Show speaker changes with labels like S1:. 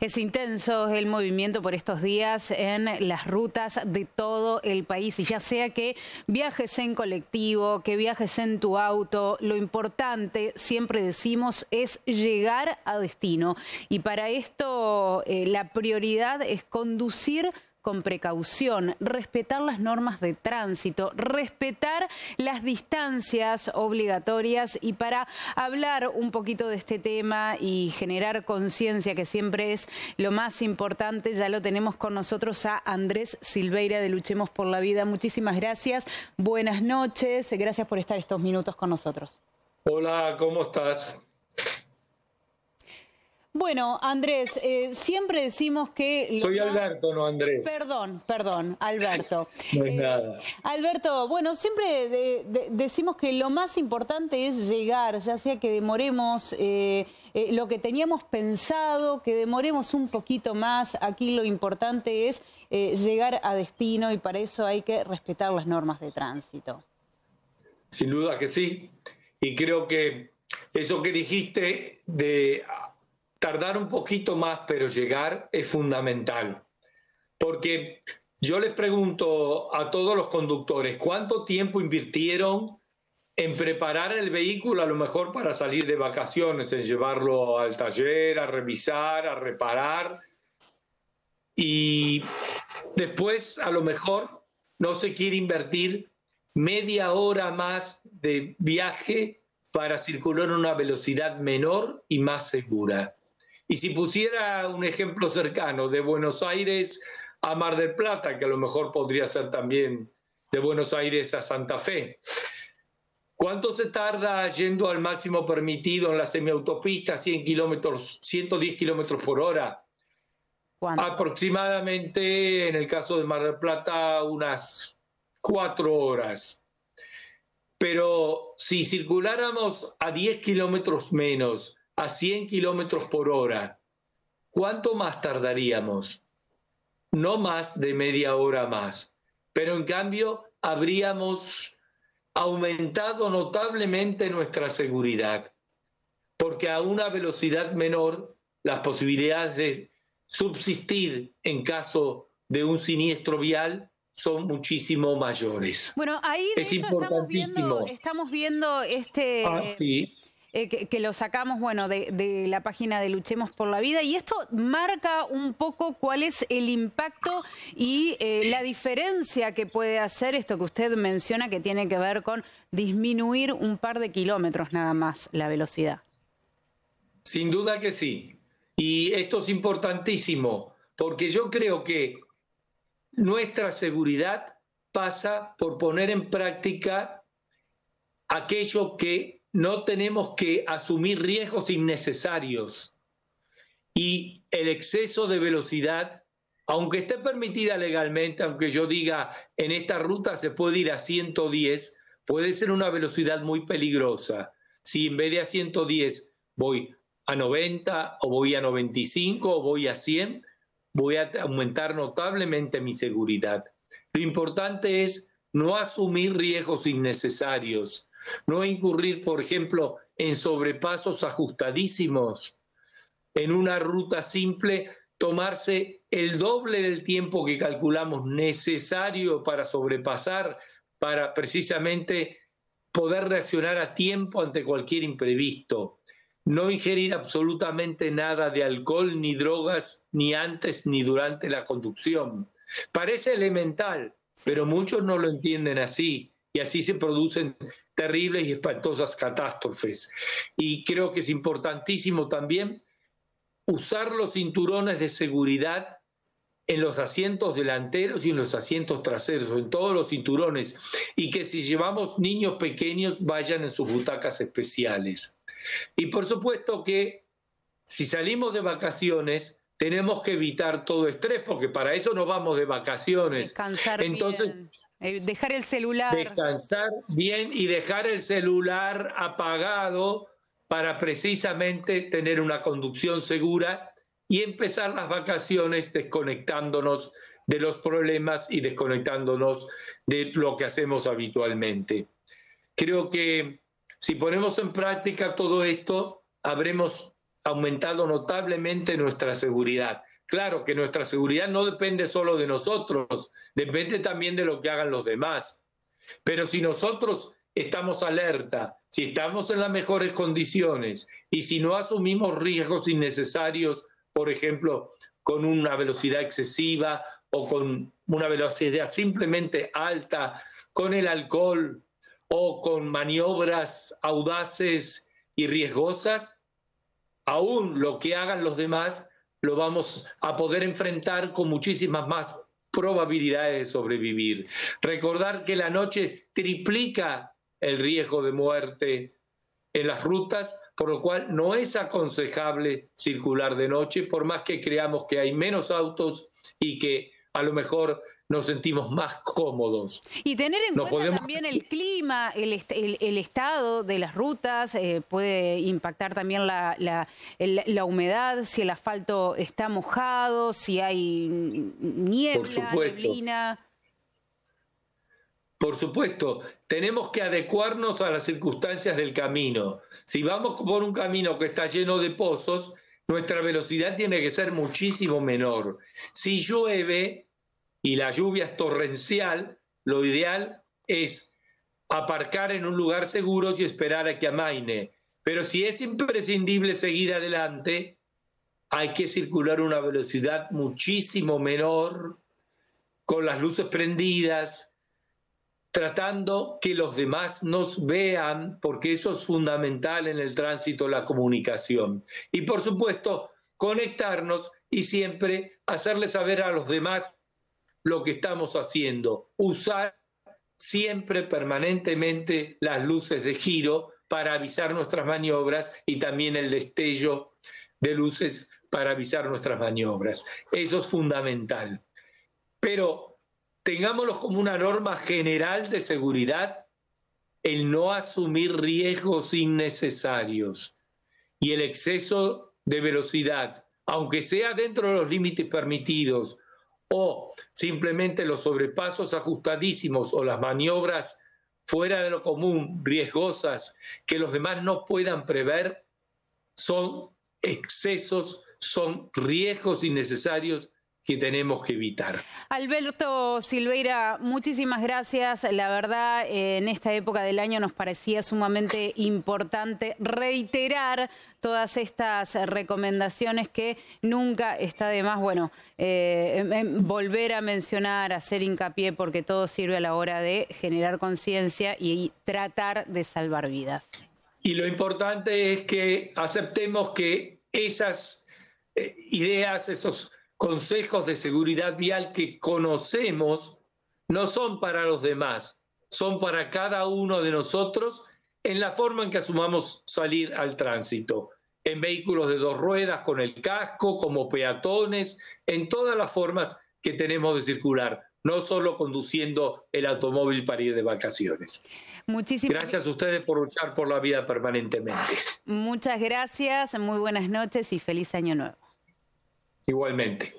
S1: Es intenso el movimiento por estos días en las rutas de todo el país y ya sea que viajes en colectivo, que viajes en tu auto, lo importante, siempre decimos, es llegar a destino. Y para esto eh, la prioridad es conducir con precaución, respetar las normas de tránsito, respetar las distancias obligatorias y para hablar un poquito de este tema y generar conciencia, que siempre es lo más importante, ya lo tenemos con nosotros a Andrés Silveira de Luchemos por la Vida. Muchísimas gracias, buenas noches, gracias por estar estos minutos con nosotros.
S2: Hola, ¿cómo estás?
S1: Bueno, Andrés, eh, siempre decimos que...
S2: Soy Alberto, no Andrés.
S1: Perdón, perdón, Alberto.
S2: no es nada.
S1: Alberto, bueno, siempre decimos que lo más importante es llegar, ya sea que demoremos eh, eh, lo que teníamos pensado, que demoremos un poquito más. Aquí lo importante es llegar a destino y para eso hay que respetar las normas de tránsito.
S2: Sin duda que sí. Y creo que eso que dijiste de tardar un poquito más, pero llegar es fundamental. Porque yo les pregunto a todos los conductores, ¿cuánto tiempo invirtieron en preparar el vehículo a lo mejor para salir de vacaciones, en llevarlo al taller, a revisar, a reparar? Y después a lo mejor no se quiere invertir media hora más de viaje para circular a una velocidad menor y más segura. Y si pusiera un ejemplo cercano de Buenos Aires a Mar del Plata, que a lo mejor podría ser también de Buenos Aires a Santa Fe, ¿cuánto se tarda yendo al máximo permitido en la semiautopista, 100 kilómetros, 110 kilómetros por hora? Aproximadamente, en el caso de Mar del Plata, unas cuatro horas. Pero si circuláramos a 10 kilómetros menos, a 100 kilómetros por hora, ¿cuánto más tardaríamos? No más de media hora más, pero en cambio habríamos aumentado notablemente nuestra seguridad, porque a una velocidad menor las posibilidades de subsistir en caso de un siniestro vial son muchísimo mayores.
S1: Bueno, ahí es importantísimo. Estamos viendo, este
S2: ah, sí.
S1: Eh, que, lo sacamos, bueno, de, la página de Luchemos por la Vida y esto marca un poco cuál es el impacto y eh, la diferencia que puede hacer esto que usted menciona que tiene que ver con disminuir un par de kilómetros nada más la velocidad.
S2: Sin duda que sí. Y esto es importantísimo porque yo creo que nuestra seguridad pasa por poner en práctica aquello que no tenemos que asumir riesgos innecesarios. Y el exceso de velocidad, aunque esté permitida legalmente, aunque yo diga en esta ruta se puede ir a 110, puede ser una velocidad muy peligrosa. Si en vez de a 110 voy a 90 o voy a 95 o voy a 100, voy a aumentar notablemente mi seguridad. Lo importante es no asumir riesgos innecesarios no incurrir, por ejemplo, en sobrepasos ajustadísimos, en una ruta simple, tomarse el doble del tiempo que calculamos necesario para sobrepasar, para precisamente poder reaccionar a tiempo ante cualquier imprevisto. No ingerir absolutamente nada de alcohol ni drogas ni antes ni durante la conducción. Parece elemental, pero muchos no lo entienden así y así se producen terribles y espantosas catástrofes. Y creo que es importantísimo también usar los cinturones de seguridad en los asientos delanteros y en los asientos traseros, en todos los cinturones, y que si llevamos niños pequeños vayan en sus butacas especiales. Y por supuesto que si salimos de vacaciones, tenemos que evitar todo estrés, porque para eso nos vamos de vacaciones.
S1: Descansar Entonces, dejar el celular.
S2: Descansar bien y dejar el celular apagado para precisamente tener una conducción segura y empezar las vacaciones desconectándonos de los problemas y desconectándonos de lo que hacemos habitualmente. Creo que si ponemos en práctica todo esto, habremos aumentado notablemente nuestra seguridad. Claro que nuestra seguridad no depende solo de nosotros, depende también de lo que hagan los demás. Pero si nosotros estamos alerta, si estamos en las mejores condiciones y si no asumimos riesgos innecesarios, por ejemplo, con una velocidad excesiva o con una velocidad simplemente alta, con el alcohol o con maniobras audaces y riesgosas, aún lo que hagan los demás lo vamos a poder enfrentar con muchísimas más probabilidades de sobrevivir. Recordar que la noche triplica el riesgo de muerte en las rutas, por lo cual no es aconsejable circular de noche, por más que creamos que hay menos autos y que a lo mejor nos sentimos más cómodos.
S1: Y tener en cuenta también el clima, el, estado de las rutas, eh, puede impactar también la, la, humedad, si el asfalto está mojado, si hay niebla, neblina.
S2: Por supuesto, tenemos que adecuarnos a las circunstancias del camino. Si vamos por un camino que está lleno de pozos, nuestra velocidad tiene que ser muchísimo menor. Si llueve, y la lluvia es torrencial, lo ideal es aparcar en un lugar seguro y esperar a que amaine. Pero si es imprescindible seguir adelante, hay que circular a una velocidad muchísimo menor, con las luces prendidas, tratando que los demás nos vean, porque eso es fundamental en el tránsito, la comunicación. Y por supuesto, conectarnos y siempre hacerle saber a los demás lo que estamos haciendo, usar siempre permanentemente las luces de giro para avisar nuestras maniobras y también el destello de luces para avisar nuestras maniobras. Eso es fundamental. Pero tengámoslo como una norma general de seguridad, el no asumir riesgos innecesarios y el exceso de velocidad, aunque sea dentro de los límites permitidos o simplemente los sobrepasos ajustadísimos o las maniobras fuera de lo común, riesgosas, que los demás no puedan prever, son excesos, son riesgos innecesarios que tenemos que evitar.
S1: Alberto Silveira, muchísimas gracias. La verdad, en esta época del año nos parecía sumamente importante reiterar todas estas recomendaciones que nunca está de más, bueno, eh, volver a mencionar, hacer hincapié, porque todo sirve a la hora de generar conciencia y tratar de salvar vidas.
S2: Y lo importante es que aceptemos que esas eh, ideas, esos consejos de seguridad vial que conocemos no son para los demás, son para cada uno de nosotros en la forma en que asumamos salir al tránsito, en vehículos de dos ruedas, con el casco, como peatones, en todas las formas que tenemos de circular, no solo conduciendo el automóvil para ir de vacaciones. Muchísimas gracias a ustedes por luchar por la vida permanentemente.
S1: Muchas gracias, muy buenas noches y feliz año nuevo.
S2: Igualmente.